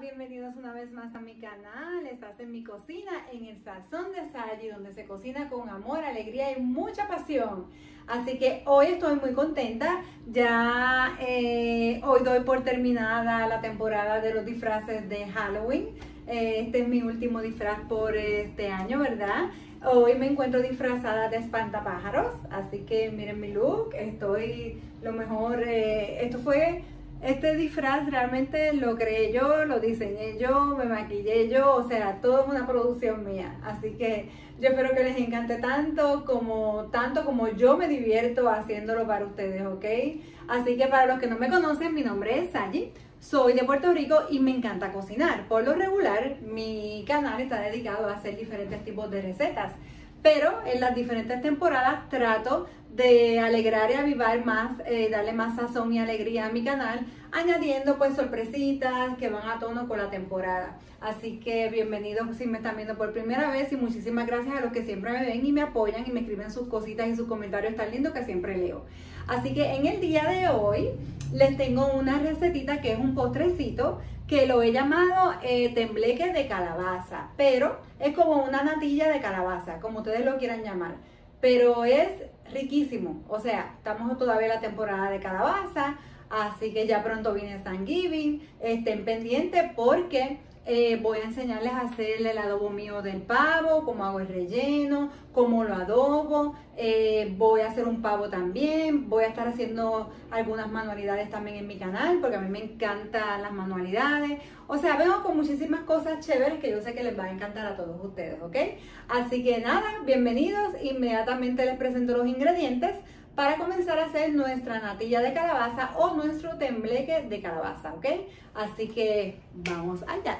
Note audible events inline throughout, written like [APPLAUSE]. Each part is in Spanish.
bienvenidos una vez más a mi canal. Estás en mi cocina, en el Sazón de Sally, donde se cocina con amor, alegría y mucha pasión. Así que hoy estoy muy contenta. Ya eh, hoy doy por terminada la temporada de los disfraces de Halloween. Eh, este es mi último disfraz por este año, ¿verdad? Hoy me encuentro disfrazada de espantapájaros, así que miren mi look. Estoy lo mejor. Eh, esto fue este disfraz realmente lo creé yo, lo diseñé yo, me maquillé yo, o sea, todo es una producción mía. Así que yo espero que les encante tanto como, tanto como yo me divierto haciéndolo para ustedes, ¿ok? Así que para los que no me conocen, mi nombre es Sayi. Soy de Puerto Rico y me encanta cocinar. Por lo regular, mi canal está dedicado a hacer diferentes tipos de recetas pero en las diferentes temporadas trato de alegrar y avivar más, eh, darle más sazón y alegría a mi canal, añadiendo pues sorpresitas que van a tono con la temporada. Así que bienvenidos si me están viendo por primera vez y muchísimas gracias a los que siempre me ven y me apoyan y me escriben sus cositas y sus comentarios tan lindos que siempre leo. Así que en el día de hoy les tengo una recetita que es un postrecito que lo he llamado eh, tembleque de calabaza, pero es como una natilla de calabaza, como ustedes lo quieran llamar, pero es riquísimo, o sea, estamos todavía en la temporada de calabaza, así que ya pronto viene Thanksgiving, estén pendientes porque eh, voy a enseñarles a hacer el adobo mío del pavo, cómo hago el relleno, cómo lo adobo. Eh, voy a hacer un pavo también. Voy a estar haciendo algunas manualidades también en mi canal porque a mí me encantan las manualidades. O sea, vengo con muchísimas cosas chéveres que yo sé que les va a encantar a todos ustedes, ¿ok? Así que nada, bienvenidos. Inmediatamente les presento los ingredientes para comenzar a hacer nuestra natilla de calabaza o nuestro tembleque de calabaza, ¿ok? Así que vamos allá.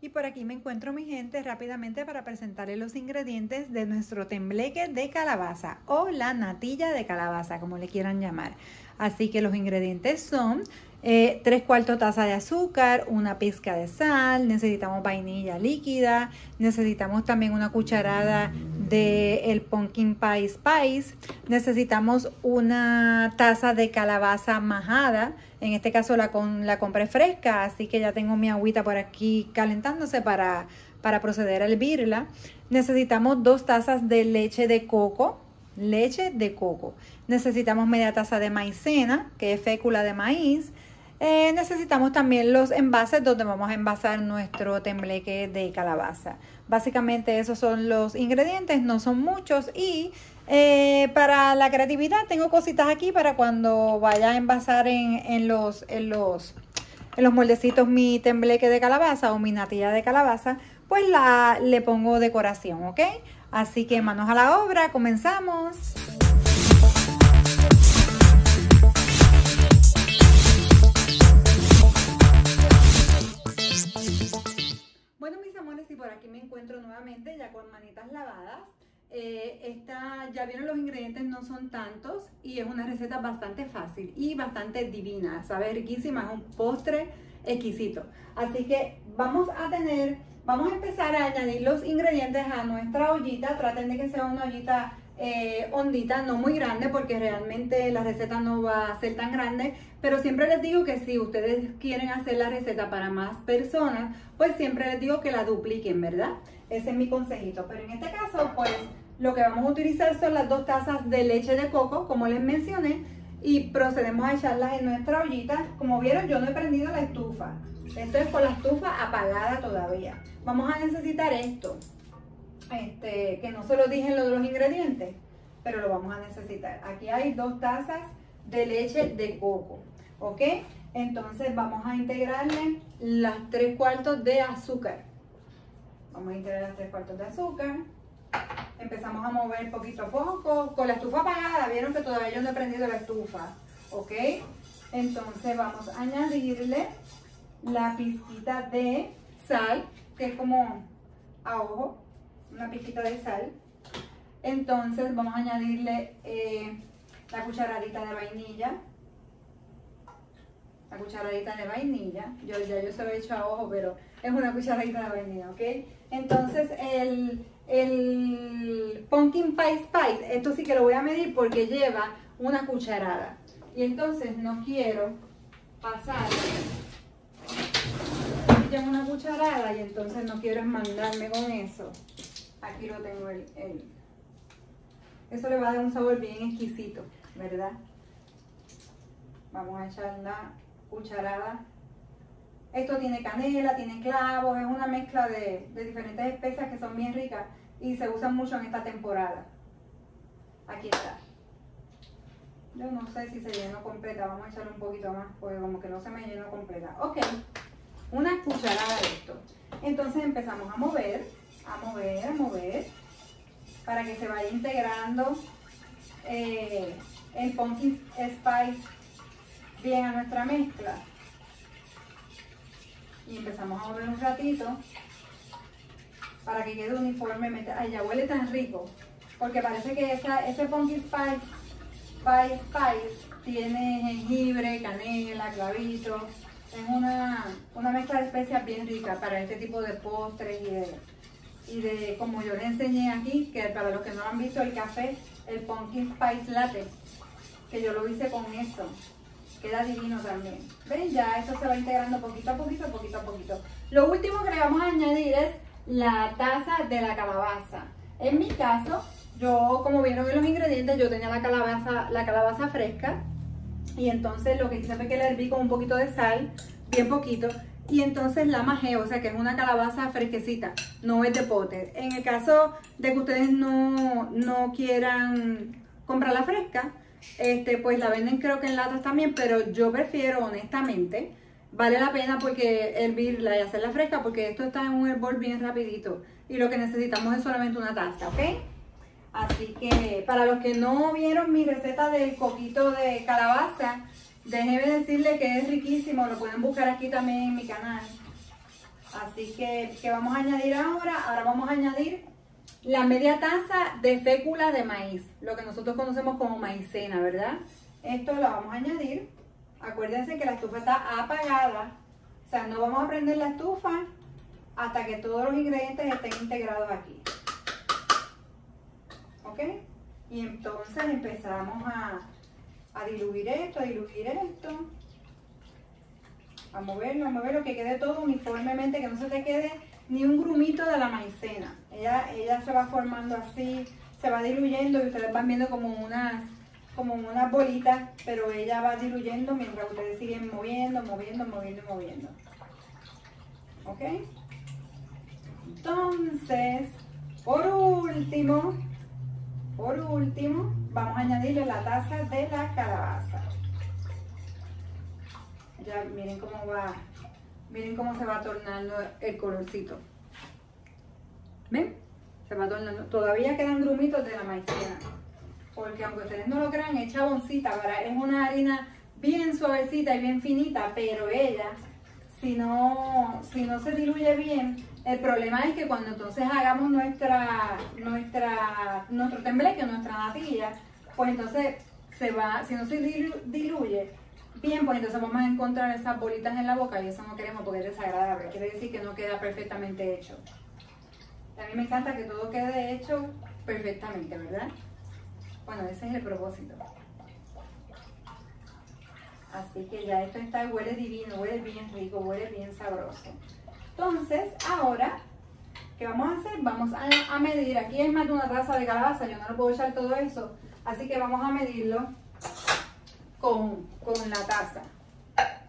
Y por aquí me encuentro mi gente rápidamente para presentarles los ingredientes de nuestro tembleque de calabaza o la natilla de calabaza, como le quieran llamar. Así que los ingredientes son eh, 3 cuartos taza de azúcar, una pizca de sal, necesitamos vainilla líquida, necesitamos también una cucharada de el pumpkin pie spice, necesitamos una taza de calabaza majada, en este caso la, con, la compré fresca, así que ya tengo mi agüita por aquí calentándose para, para proceder a hervirla. Necesitamos dos tazas de leche de coco, leche de coco. Necesitamos media taza de maicena, que es fécula de maíz. Eh, necesitamos también los envases donde vamos a envasar nuestro tembleque de calabaza. Básicamente esos son los ingredientes, no son muchos y eh, para la creatividad tengo cositas aquí para cuando vaya a envasar en, los, en, los, en los moldecitos mi tembleque de calabaza o mi natilla de calabaza, pues la, le pongo decoración, ¿ok? Así que manos a la obra, comenzamos. Aquí me encuentro nuevamente ya con manitas lavadas. Eh, esta, ya vieron los ingredientes, no son tantos y es una receta bastante fácil y bastante divina, sabe riquísima, es un postre exquisito. Así que vamos a tener, vamos a empezar a añadir los ingredientes a nuestra ollita, traten de que sea una ollita eh, ondita, no muy grande porque realmente la receta no va a ser tan grande, pero siempre les digo que si ustedes quieren hacer la receta para más personas, pues siempre les digo que la dupliquen, ¿verdad? Ese es mi consejito, pero en este caso, pues lo que vamos a utilizar son las dos tazas de leche de coco, como les mencioné, y procedemos a echarlas en nuestra ollita. Como vieron, yo no he prendido la estufa. Esto es con la estufa apagada todavía. Vamos a necesitar esto este, que no se lo dije en lo de los ingredientes, pero lo vamos a necesitar. Aquí hay dos tazas de leche de coco, ¿ok? Entonces vamos a integrarle las tres cuartos de azúcar. Vamos a integrar las tres cuartos de azúcar. Empezamos a mover poquito a poco. Con la estufa apagada, vieron que todavía yo no he prendido la estufa, ¿ok? Entonces vamos a añadirle la pizquita de sal, que es como a ojo una pizquita de sal. Entonces vamos a añadirle eh, la cucharadita de vainilla. La cucharadita de vainilla. Yo ya yo se lo he hecho a ojo, pero es una cucharadita de vainilla, ¿ok? Entonces el, el pumpkin pie spice, esto sí que lo voy a medir porque lleva una cucharada. Y entonces no quiero pasar una cucharada y entonces no quiero mandarme con eso. Aquí lo tengo el, Eso le va a dar un sabor bien exquisito, ¿verdad? Vamos a echar una cucharada. Esto tiene canela, tiene clavos, es una mezcla de, de diferentes especias que son bien ricas y se usan mucho en esta temporada. Aquí está. Yo no sé si se llenó completa, vamos a echarle un poquito más, porque como que no se me llenó completa. Ok, una cucharada de esto. Entonces empezamos a mover, a mover, a mover, para que se vaya integrando eh, el pumpkin spice bien a nuestra mezcla. Y empezamos a mover un ratito para que quede uniformemente. Ay, ya huele tan rico. Porque parece que ese pumpkin spice, spice, spice tiene jengibre, canela, clavito. Es una, mezcla de especias bien rica para este tipo de postres y de, y de, como yo les enseñé aquí, que para los que no han visto el café, el pumpkin spice latte, que yo lo hice con eso. Queda divino también. ¿Ven? Ya esto se va integrando poquito a poquito, poquito a poquito. Lo último que le vamos a añadir es la taza de la calabaza. En mi caso, yo como vieron en los ingredientes, yo tenía la calabaza, la calabaza fresca. Y entonces lo que hice fue que le herví con un poquito de sal, bien poquito. Y entonces la majé, o sea que es una calabaza fresquecita, no es de pote. En el caso de que ustedes no, no quieran comprarla fresca, este, pues la venden creo que en latas también, pero yo prefiero honestamente, vale la pena porque hervirla y hacerla fresca porque esto está en un hervor bien rapidito y lo que necesitamos es solamente una taza, ¿ok? Así que para los que no vieron mi receta del coquito de calabaza, déjenme decirle que es riquísimo, lo pueden buscar aquí también en mi canal. Así que, ¿qué vamos a añadir ahora? Ahora vamos a añadir la media taza de fécula de maíz, lo que nosotros conocemos como maicena, ¿verdad? Esto lo vamos a añadir. Acuérdense que la estufa está apagada, o sea, no vamos a prender la estufa hasta que todos los ingredientes estén integrados aquí. ¿Ok? Y entonces empezamos a, a diluir esto, a diluir esto. A moverlo, a moverlo, que quede todo uniformemente, que no se te quede ni un grumito de la maicena. Ella, ella se va formando así, se va diluyendo y ustedes van viendo como unas, como unas bolitas, pero ella va diluyendo mientras ustedes siguen moviendo, moviendo, moviendo moviendo. ¿Ok? Entonces, por último, por último, vamos a añadirle la taza de la calabaza. Ya miren cómo va Miren cómo se va tornando el colorcito. ¿Ven? Se va tornando. Todavía quedan grumitos de la maicena. Porque aunque ustedes no lo crean, es chaboncita. Es una harina bien suavecita y bien finita, pero ella, si no, si no se diluye bien, el problema es que cuando entonces hagamos nuestra, nuestra, nuestro tembleque, nuestra natilla, pues entonces se va, si no se diluye, Bien, pues entonces vamos a encontrar esas bolitas en la boca y eso no queremos porque es desagradable. Quiere decir que no queda perfectamente hecho. A mí me encanta que todo quede hecho perfectamente, ¿verdad? Bueno, ese es el propósito. Así que ya esto está, huele divino, huele bien rico, huele bien sabroso. Entonces, ahora, ¿qué vamos a hacer? Vamos a, medir, aquí es más de una taza de calabaza, yo no lo puedo echar todo eso, así que vamos a medirlo con, la taza.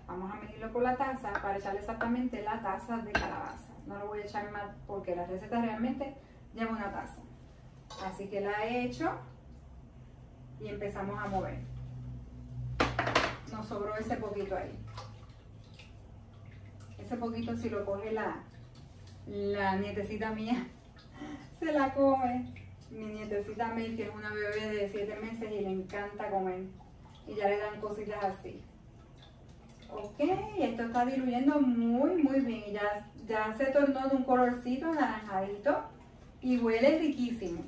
Vamos a medirlo con la taza para echarle exactamente la taza de calabaza. No lo voy a echar más porque la receta realmente lleva una taza. Así que la he hecho y empezamos a mover. Nos sobró ese poquito ahí. Ese poquito si lo coge la, la nietecita mía, [LAUGHS] se la come. Mi nietecita Mel, que es una bebé de 7 meses y le encanta comer y ya le dan cositas así. Ok, esto está diluyendo muy, muy bien. Ya, ya se tornó de un colorcito anaranjadito y huele riquísimo.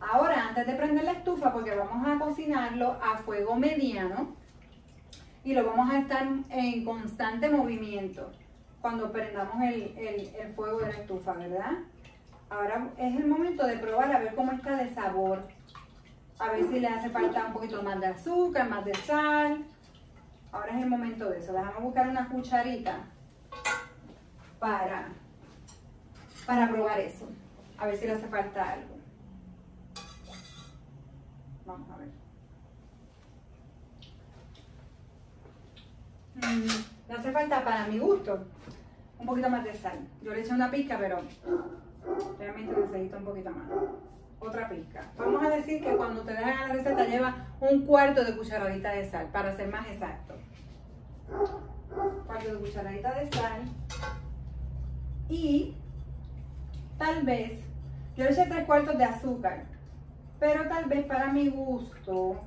Ahora, antes de prender la estufa, porque vamos a cocinarlo a fuego mediano y lo vamos a estar en constante movimiento cuando prendamos el, el fuego de la estufa, ¿verdad? Ahora es el momento de probar a ver cómo está de sabor. A ver si le hace falta un poquito más de azúcar, más de sal. Ahora es el momento de eso. Déjame buscar una cucharita para, para probar eso. A ver si le hace falta algo. Vamos a ver. Mm, le hace falta para mi gusto un poquito más de sal. Yo le eché una pizca, pero realmente necesito un poquito más. Otra pizca. Vamos a decir que cuando ustedes hagan la receta lleva un cuarto de cucharadita de sal, para ser más exacto. Cuarto de cucharadita de sal. Y tal vez, yo le eché tres cuartos de azúcar, pero tal vez para mi gusto,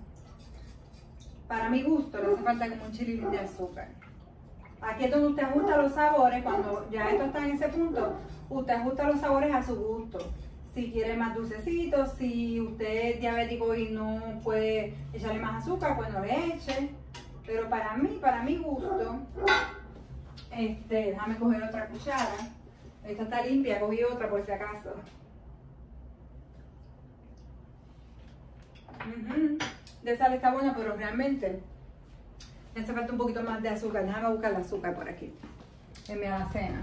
para mi gusto le hace falta como un chilín de azúcar. Aquí es donde usted ajusta los sabores, cuando ya esto está en ese punto, usted ajusta los sabores a su gusto. Si quiere más dulcecitos, si usted es diabético y no puede echarle más azúcar, pues no le eche. Pero para mí, para mi gusto, este, déjame coger otra cuchara. Esta está limpia, cogí otra por si acaso. De sal está buena, pero realmente me hace falta un poquito más de azúcar. Déjame buscar el azúcar por aquí. En mi alacena.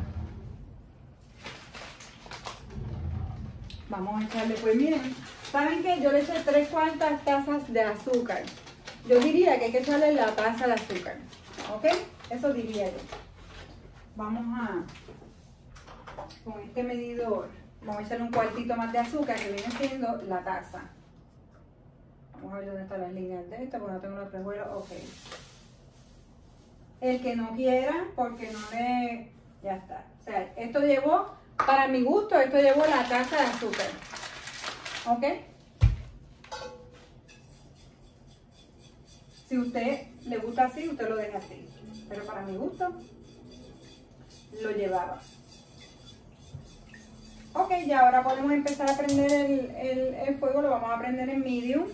Vamos a echarle, pues miren, ¿saben qué? Yo le eché tres cuartas tazas de azúcar. Yo diría que hay que echarle la taza de azúcar. ¿Ok? Eso diría yo. Vamos a, con este medidor, vamos a echarle un cuartito más de azúcar que viene siendo la taza. Vamos a ver dónde están las líneas de esta, porque no tengo los prejuelos. Ok el que no quiera, porque no le... Ya está. O sea, esto llevó, para mi gusto, esto llevó la taza de azúcar. ¿Ok? Si usted le gusta así, usted lo deja así. Pero para mi gusto, lo llevaba. Ok, ya ahora podemos empezar a prender el, el fuego, lo vamos a prender en medium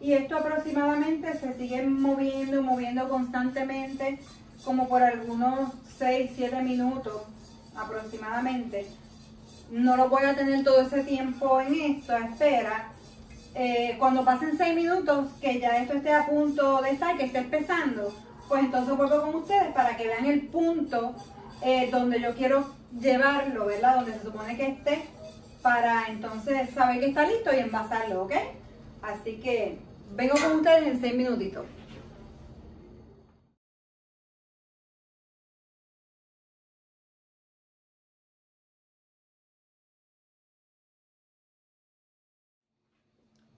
y esto aproximadamente se sigue moviendo, moviendo constantemente como por algunos 6, 7 minutos aproximadamente. No lo voy a tener todo ese tiempo en esto, espera. Eh, cuando pasen 6 minutos, que ya esto esté a punto de estar, que esté empezando, pues entonces vuelvo con ustedes para que vean el punto eh, donde yo quiero llevarlo, ¿verdad? Donde se supone que esté, para entonces saber que está listo y envasarlo, ¿ok? Así que Vengo con ustedes en seis minutitos.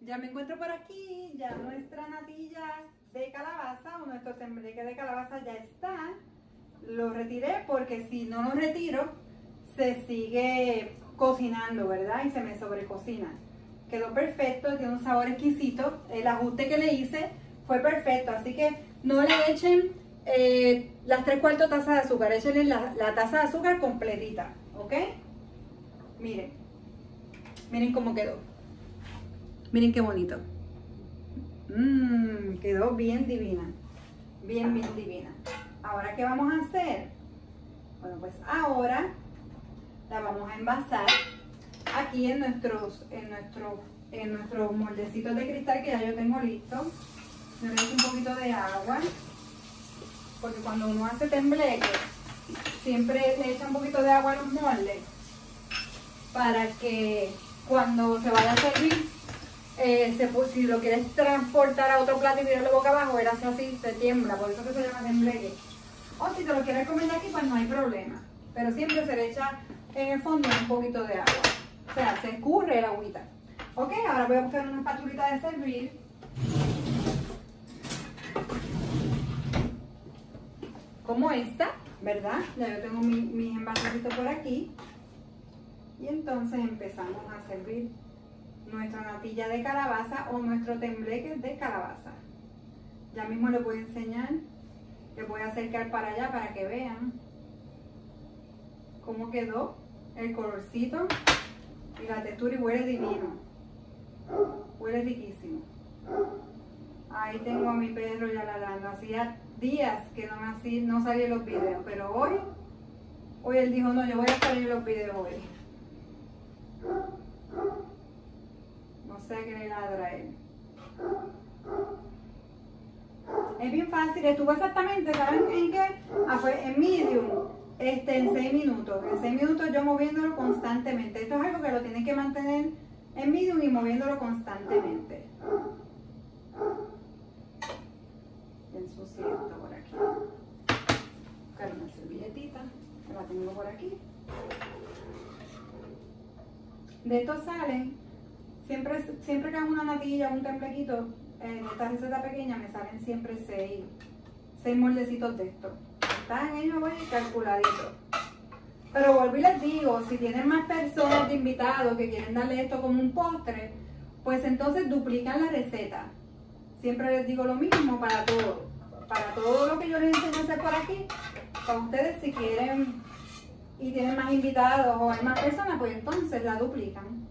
Ya me encuentro por aquí, ya nuestra natilla de calabaza o nuestro tembleque de calabaza ya está. Lo retiré porque si no lo retiro, se sigue cocinando, ¿verdad? Y se me sobrecocina quedó perfecto, tiene un sabor exquisito. El ajuste que le hice fue perfecto, así que no le echen eh, las tres cuartos tazas de azúcar, échenle la, taza de azúcar completita, ¿ok? Miren, miren cómo quedó. Miren qué bonito. Mmm, quedó bien divina, bien, bien divina. Ahora, ¿qué vamos a hacer? Bueno, pues ahora la vamos a envasar aquí en nuestros, en nuestro, en nuestros moldecitos de cristal que ya yo tengo listo. Le echo un poquito de agua, porque cuando uno hace tembleque, siempre le echa un poquito de agua a los moldes para que cuando se vaya a servir, eh, si lo quieres transportar a otro plato y tirarlo boca abajo, era así, se tiembla, por eso que se llama tembleque. O si te lo quieres comer aquí, pues no hay problema. Pero siempre se le echa en el fondo un poquito de agua. O sea, se escurre el agüita. Ok, ahora voy a buscar una espatulita de servir. Como esta, ¿verdad? Ya yo tengo mi, mis envasecitos por aquí. Y entonces empezamos a servir nuestra natilla de calabaza o nuestro tembleque de calabaza. Ya mismo les voy a enseñar, les voy a acercar para allá para que vean cómo quedó el colorcito y la textura y huele divino. Huele riquísimo. Ahí tengo a mi perro ya ladrando. Hacía días que no, nací, no salía los videos, pero hoy, hoy él dijo, no, yo voy a salir los videos hoy. No sé qué le ladra él. Es bien fácil, estuvo exactamente, ¿saben en qué? Ah, fue en medium, este, en 6 minutos. En 6 minutos yo moviéndolo constantemente. Esto es algo que lo tienen que mantener en medium y moviéndolo constantemente. Ensuciando por aquí. Buscar una servilletita, la tengo por aquí. De estos salen, siempre, siempre que hago una natilla o un templequito, en esta receta pequeña me salen siempre seis, seis moldecitos de esto. Están ellos calculaditos. Pero vuelvo y les digo, si tienen más personas de invitados que quieren darle esto como un postre, pues entonces duplican la receta. Siempre les digo lo mismo para todo. Para todo lo que yo les enseño a hacer por aquí, para ustedes si quieren y tienen más invitados o hay más personas, pues entonces la duplican.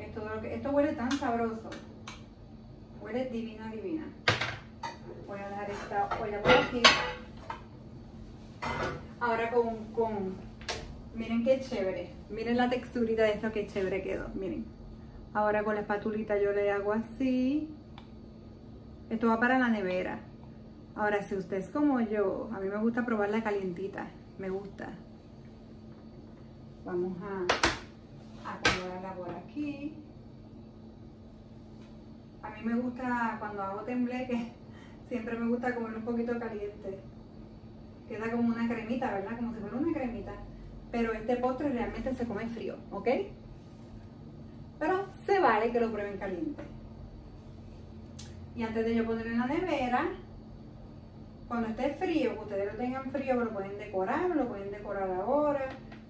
Esto, esto huele tan sabroso. Huele divina, divina. Voy a dejar esta olla por aquí. Con, miren qué chévere. Miren la texturita de esto, qué chévere quedó. Miren. Ahora con la espatulita yo le hago así. Esto va para la nevera. Ahora, si usted es como yo, a mí me gusta probarla calientita me gusta. Vamos a acomodarla por aquí. A mí me gusta cuando hago tembleque, siempre me gusta comer un poquito caliente. Queda como una cremita, ¿verdad? Como si fuera una cremita. Pero este postre realmente se come frío, ¿ok? Pero se vale que lo prueben caliente. Y antes de yo ponerlo en la nevera, cuando esté frío, que ustedes lo tengan frío, lo pueden decorar, lo pueden decorar ahora.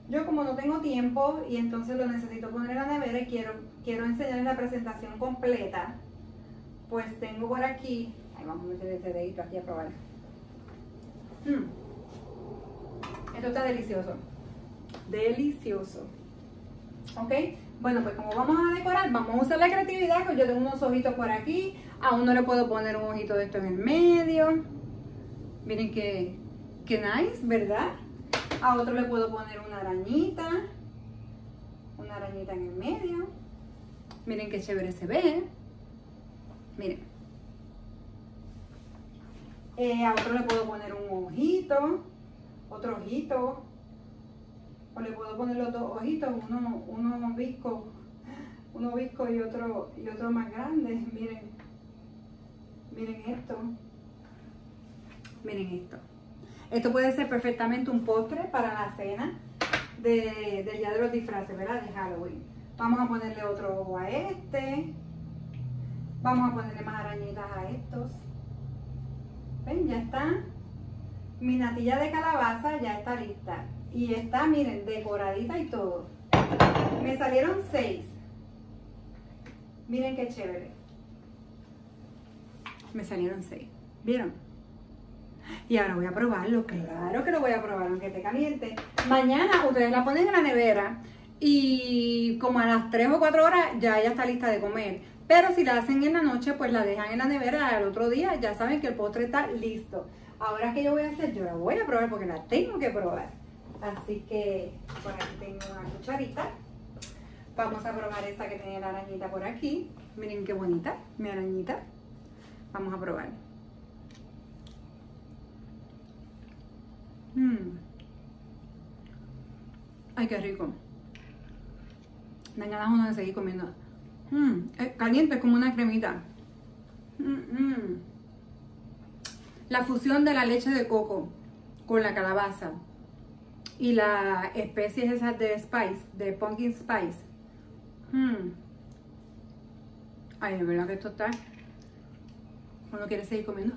Yo como no tengo tiempo y entonces lo necesito poner en la nevera y quiero, quiero enseñarles la presentación completa, pues tengo por aquí, ahí vamos a meter este dedito aquí a probar. Mm. Esto está delicioso, delicioso. ¿Ok? Bueno, pues como vamos a decorar, vamos a usar la creatividad, yo tengo unos ojitos por aquí, a uno le puedo poner un ojito de esto en el medio, Miren que, nice, ¿verdad? A otro le puedo poner una arañita. Una arañita en el medio. Miren qué chévere se ve. Miren. Eh, a otro le puedo poner un ojito. Otro ojito. O le puedo poner los dos ojitos. Uno, uno visco. Uno visco y otro, y otro más grande. Miren. Miren esto. Miren esto. Esto puede ser perfectamente un postre para la cena del Día de los Disfraces, ¿verdad? De Halloween. Vamos a ponerle otro ojo a este. Vamos a ponerle más arañitas a estos. ¿Ven? Ya está. Mi natilla de calabaza ya está lista. Y está, miren, decoradita y todo. Me salieron seis. Miren qué chévere. Me salieron seis. ¿Vieron? Y ahora voy a probarlo, claro que lo voy a probar aunque esté caliente. Mañana ustedes la ponen en la nevera y como a las 3 o 4 horas ya ella está lista de comer. Pero si la hacen en la noche, pues la dejan en la nevera al otro día, ya saben que el postre está listo. Ahora que yo voy a hacer, yo la voy a probar porque la tengo que probar. Así que por aquí tengo una cucharita. Vamos a probar esta que tiene la arañita por aquí. Miren qué bonita, mi arañita. Vamos a probar. Mmm. Ay, qué rico. Me ganas uno de seguir comiendo. Mmm. caliente, es como una cremita. Mmm. La fusión de la leche de coco con la calabaza y la especie esa de spice, de pumpkin spice. Mmm. Ay, de verdad que esto está. Uno quiere seguir comiendo.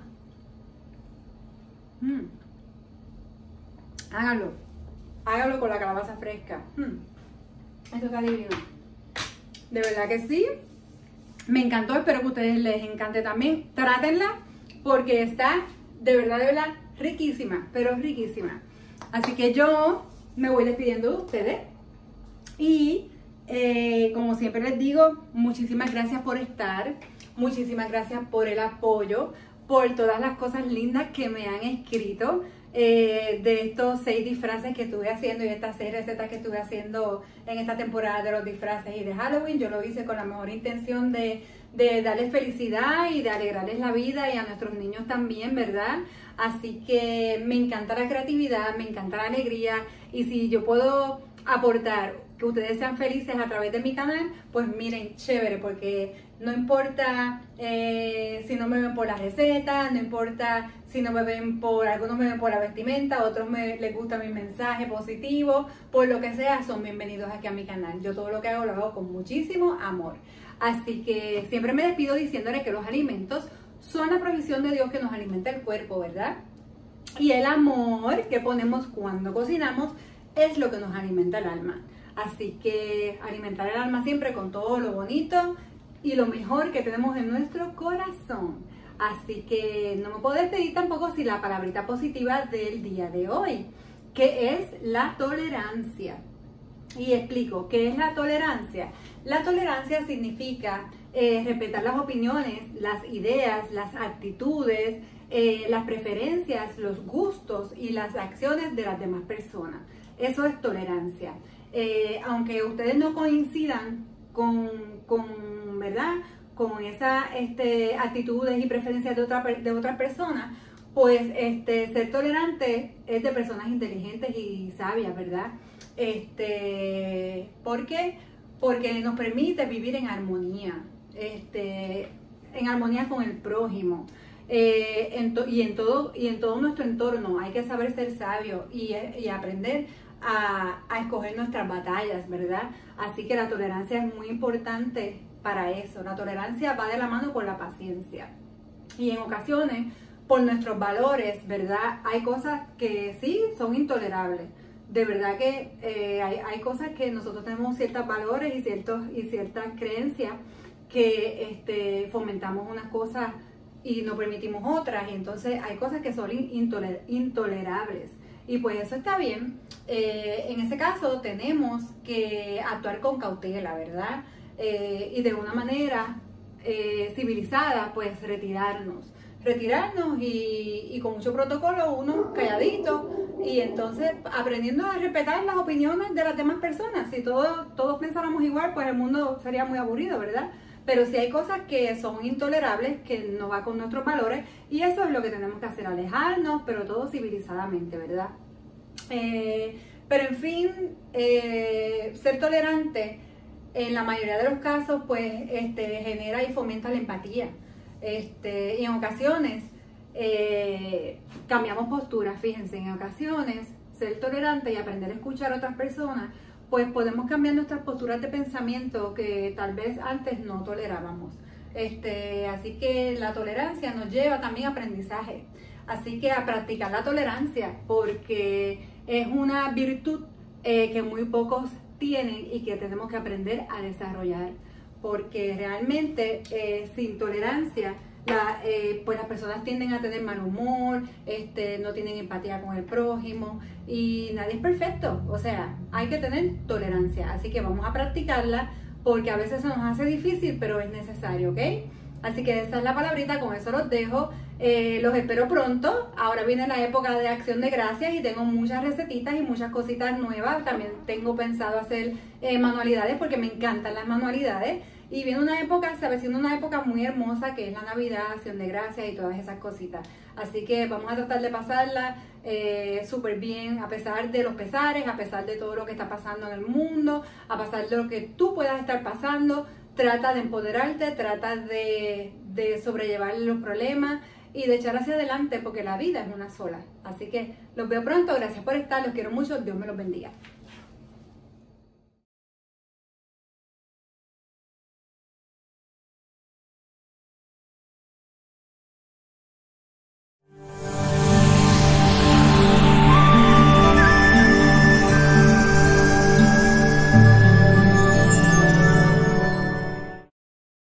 Mmm. Hágalo. Hágalo con la calabaza fresca. Hmm. Esto está divino. De verdad que sí. Me encantó. Espero que a ustedes les encante también. Trátenla porque está de verdad, de verdad riquísima. Pero riquísima. Así que yo me voy despidiendo de ustedes. Y eh, como siempre les digo, muchísimas gracias por estar. Muchísimas gracias por el apoyo. Por todas las cosas lindas que me han escrito. eh, de estos seis disfraces que estuve haciendo y estas seis recetas que estuve haciendo en esta temporada de los disfraces y de Halloween. Yo lo hice con la mejor intención de, de darles felicidad y de alegrarles la vida y a nuestros niños también, ¿verdad? Así que me encanta la creatividad, me encanta la alegría y si yo puedo aportar que ustedes sean felices a través de mi canal, pues miren, chévere, porque no importa eh, si no me ven por la receta, no importa si no me ven por, algunos me ven por la vestimenta, otros me, les gusta mi mensaje positivo, por lo que sea, son bienvenidos aquí a mi canal. Yo todo lo que hago lo hago con muchísimo amor. Así que siempre me despido diciéndole que los alimentos son la provisión de Dios que nos alimenta el cuerpo, ¿verdad? Y el amor que ponemos cuando cocinamos es lo que nos alimenta el alma. Así que alimentar el alma siempre con todo lo bonito y lo mejor que tenemos en nuestro corazón. Así que no me puedo despedir tampoco sin la palabrita positiva del día de hoy, que es la tolerancia. Y explico, ¿qué es la tolerancia? La tolerancia significa eh, respetar las opiniones, las ideas, las actitudes, eh, las preferencias, los gustos y las acciones de las demás personas. Eso es tolerancia. Eh, aunque ustedes no coincidan con, con ¿verdad? Con esas este, actitudes y preferencias de, otra, de otras personas, pues este, ser tolerante es de personas inteligentes y sabias, ¿verdad? Este, ¿Por qué? Porque nos permite vivir en armonía, este, en armonía con el prójimo. Eh, y, en todo, y en todo nuestro entorno hay que saber ser sabio y, y aprender a, escoger nuestras batallas, ¿verdad? Así que la tolerancia es muy importante para eso. La tolerancia va de la mano con la paciencia. Y en ocasiones, por nuestros valores, ¿verdad? Hay cosas que sí son intolerables. De verdad que eh, hay, cosas que nosotros tenemos ciertos valores y, ciertos, y ciertas creencias que este, fomentamos unas cosas y no permitimos otras. Y entonces hay cosas que son intolerables. Y pues eso está bien. Eh, en ese caso tenemos que actuar con cautela, ¿verdad? Eh, y de una manera civilizada, pues retirarnos. Retirarnos y, con mucho protocolo, uno calladito y entonces aprendiendo a respetar las opiniones de las demás personas. Si todos, todos pensáramos igual, pues el mundo sería muy aburrido, ¿verdad? Pero si hay cosas que son intolerables, que no va con nuestros valores, y eso es lo que tenemos que hacer, alejarnos, pero todo civilizadamente, ¿verdad? Eh, pero en fin, eh, ser tolerante en la mayoría de los casos, pues este, genera y fomenta la empatía. Este, y en ocasiones eh, cambiamos posturas, fíjense, en ocasiones ser tolerante y aprender a escuchar a otras personas pues podemos cambiar nuestras posturas de pensamiento que tal vez antes no tolerábamos. Este, así que la tolerancia nos lleva también a aprendizaje. Así que a practicar la tolerancia, porque es una virtud eh, que muy pocos tienen y que tenemos que aprender a desarrollar. Porque realmente eh, sin tolerancia eh, pues las personas tienden a tener mal humor, este, no tienen empatía con el prójimo y nadie es perfecto. O sea, hay que tener tolerancia. Así que vamos a practicarla porque a veces se nos hace difícil, pero es necesario, ¿ok? Así que esa es la palabrita, con eso los dejo. Eh, los espero pronto. Ahora viene la época de acción de gracias y tengo muchas recetitas y muchas cositas nuevas. También tengo pensado hacer eh, manualidades porque me encantan las manualidades. Y viene una época, se avecina una época muy hermosa que es la Navidad, Acción de Gracias y todas esas cositas. Así que vamos a tratar de pasarla eh, súper bien, a pesar de los pesares, a pesar de todo lo que está pasando en el mundo, a pesar de lo que tú puedas estar pasando. Trata de empoderarte, trata de, de sobrellevar los problemas y de echar hacia adelante porque la vida es una sola. Así que los veo pronto, gracias por estar, los quiero mucho, Dios me los bendiga.